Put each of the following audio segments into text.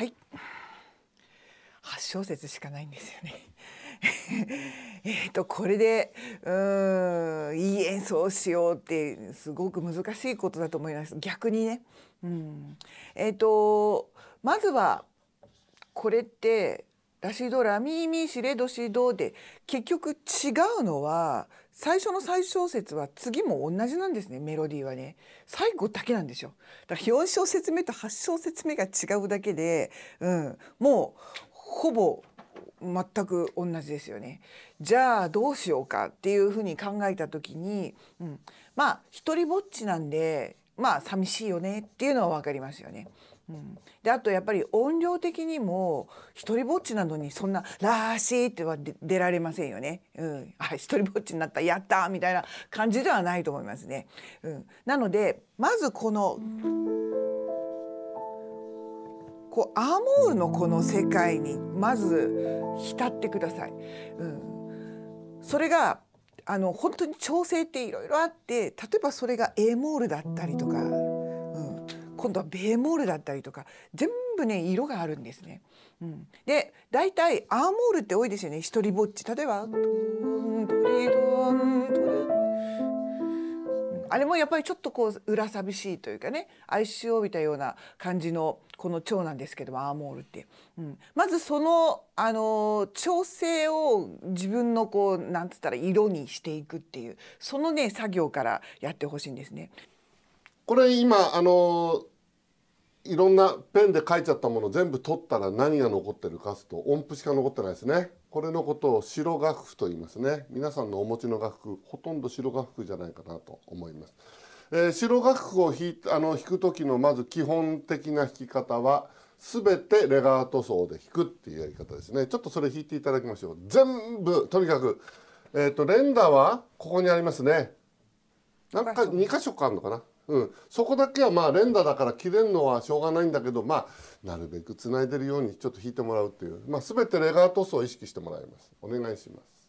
はい8小節しかないんですよね。えっとこれでうんいい演奏をしようってすごく難しいことだと思います逆にね。うんえっ、とまずはこれってラシドラミーミーシレドシドで結局違うのは最初の最小節は次も同じなんですねメロディーはね最後だけなんですよだから4小節目と8小節目が違うだけで、うん、もうほぼ全く同じですよね。じゃあどうしようかっていうふうに考えた時に、うん、まあ一人ぼっちなんでまあ寂しいよねっていうのは分かりますよね。うん、であとやっぱり音量的にも一人ぼっちなのにそんな「らしい」っては出られませんよね。うん、あ一人ぼっちになったやったみたいな感じではないと思いますね。うん、なのでまずこのこうアーモールのこの世界にまず浸ってください。うん、それがあの本当に調整っていろいろあって例えばそれが A モールだったりとか、今度はベーモールだったりとか全部ね色があるんですね。うん、で大体アーモールって多いですよね。一人ぼっち。例えば「トントリトンあれもやっぱりちょっとこう裏寂しいというかね哀愁を帯びたような感じのこの蝶なんですけどもアーモールって、うん、まずそのあの調整を自分のこうなんつったら色にしていくっていうそのね作業からやってほしいんですね。これ今あのいろんなペンで書いちゃったもの全部取ったら何が残ってるかと音符しか残ってないですね。これのことを白楽譜と言いますね。皆さんのお持ちの楽譜ほとんど白楽譜じゃないかなと思います、えー、白楽譜を弾あの弾く時のまず基本的な弾き方は全てレガート奏で弾くっていうやり方ですね。ちょっとそれ弾いていただきましょう。全部とにかくえっ、ー、と連打はここにありますね。なんか2箇所かあるのかなうん、そこだけはまあ連打だから切れるのはしょうがないんだけどまあなるべくつないでるようにちょっと引いてもらうっていう、まあ、全てレガートスを意識してもらいます。お願いします。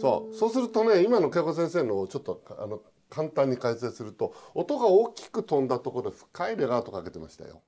そうそうするとね今の恵子先生のをちょっとあの簡単に解説すると音が大きく飛んだところで深いレガートかけてましたよ。